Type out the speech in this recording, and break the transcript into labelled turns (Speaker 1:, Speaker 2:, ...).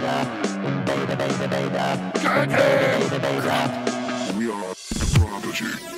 Speaker 1: Bye. We are the prodigy.